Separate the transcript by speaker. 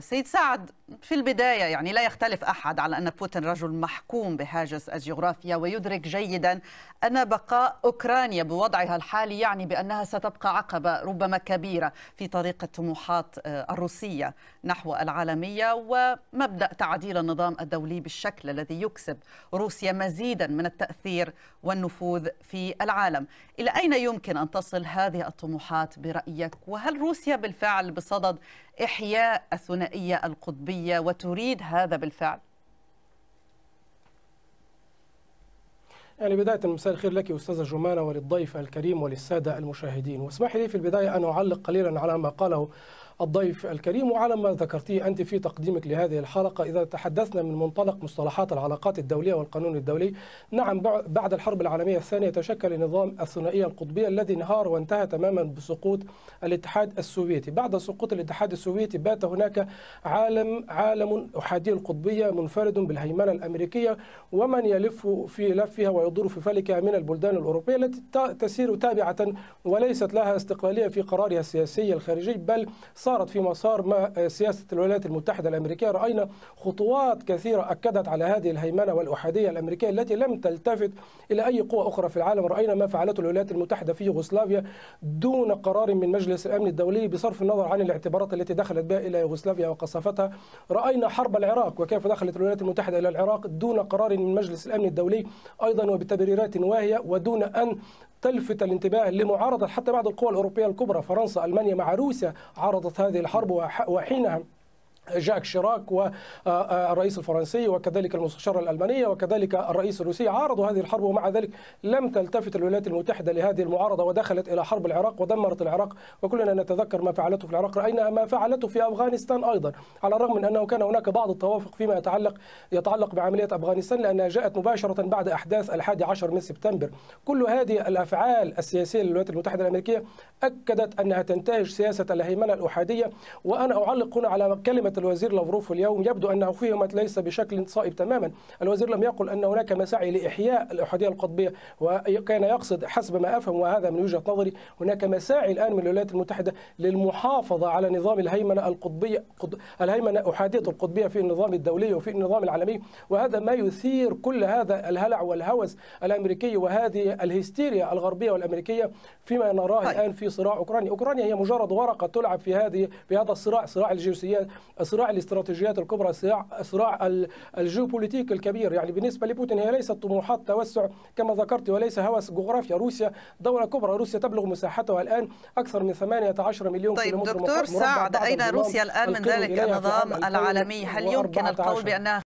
Speaker 1: سيد سعد في البداية يعني لا يختلف أحد على أن بوتين رجل محكوم بهاجس الجغرافيا ويدرك جيدا أن بقاء أوكرانيا بوضعها الحالي يعني بأنها ستبقى عقبة ربما كبيرة في طريق الطموحات الروسية نحو العالمية ومبدأ تعديل النظام الدولي بالشكل الذي يكسب روسيا مزيدا من التأثير والنفوذ في العالم. إلى أين يمكن أن تصل هذه الطموحات برأيك؟ وهل روسيا بالفعل بصدد إحياء الثنائية القطبية وتريد هذا بالفعل؟
Speaker 2: يعني بداية مساء الخير لك أستاذة جمانة وللضيف الكريم وللسادة المشاهدين واسمح لي في البداية أن أعلق قليلا على ما قاله الضيف الكريم وعلى ما ذكرتيه أنت في تقديمك لهذه الحلقة إذا تحدثنا من منطلق مصطلحات العلاقات الدولية والقانون الدولي. نعم بعد الحرب العالمية الثانية تشكل نظام الثنائية القطبية الذي انهار وانتهى تماما بسقوط الاتحاد السوفيتي. بعد سقوط الاتحاد السوفيتي بات هناك عالم عالم أحادي القطبية منفرد بالهيمنة الأمريكية ومن يلف في لفها ويدور في فلكها من البلدان الأوروبية التي تسير تابعة وليست لها استقلالية في قرارها السياسي الخارجي بل صارت في مسار ما سياسة الولايات المتحدة الأمريكية. رأينا خطوات كثيرة أكدت على هذه الهيمنة والأحادية الأمريكية التي لم تلتفت إلى أي قوة أخرى في العالم. رأينا ما فعلته الولايات المتحدة في يوغوسلافيا دون قرار من مجلس الأمن الدولي بصرف النظر عن الاعتبارات التي دخلت بها إلى يوغوسلافيا وقصفتها. رأينا حرب العراق وكيف دخلت الولايات المتحدة إلى العراق دون قرار من مجلس الأمن الدولي أيضا وبتبريرات واهية ودون أن تلفت الانتباه لمعارضة حتى بعض القوى الأوروبية الكبرى. فرنسا ألمانيا مع روسيا هذه الحرب وحينها جاك شيراك والرئيس الفرنسي وكذلك المستشارة الألمانية وكذلك الرئيس الروسي. عارضوا هذه الحرب ومع ذلك لم تلتفت الولايات المتحدة لهذه المعارضة ودخلت إلى حرب العراق ودمرت العراق. وكلنا نتذكر ما فعلته في العراق رأينا ما فعلته في أفغانستان أيضا على الرغم من أنه كان هناك بعض التوافق فيما يتعلق يتعلق بعملية أفغانستان لأنها جاءت مباشرة بعد أحداث الحادي عشر من سبتمبر. كل هذه الأفعال السياسية للولايات المتحدة الأمريكية أكدت أنها تنتهج سياسة الهيمنة الأحادية وأنا أعلق هنا على كلمة الوزير لافروف اليوم يبدو أنه فهمت ليس بشكل صائب تماما، الوزير لم يقل ان هناك مساعي لإحياء الأحادية القطبية وكان يقصد حسب ما أفهم وهذا من وجهة نظري هناك مساعي الآن من الولايات المتحدة للمحافظة على نظام الهيمنة القطبية الهيمنة احاديه القطبية في النظام الدولي وفي النظام العالمي. وهذا ما يثير كل هذا الهلع والهوس الأمريكي وهذه الهستيريا الغربية والأمريكية فيما نراه طيب. الآن في صراع أوكرانيا، أوكرانيا هي مجرد ورقة تلعب في هذه في هذا الصراع صراع الجيوسيات صراع الاستراتيجيات الكبرى صراع صراع الجيوبوليتيك الكبير. يعني بالنسبة لبوتين هي ليست طموحات توسع كما ذكرت وليس هوس جغرافيا. روسيا دولة كبرى. روسيا تبلغ مساحتها الآن أكثر من 18 مليون
Speaker 1: طيب دكتور سعد أين روسيا الآن من ذلك النظام العالمي؟ هل يمكن القول بأنها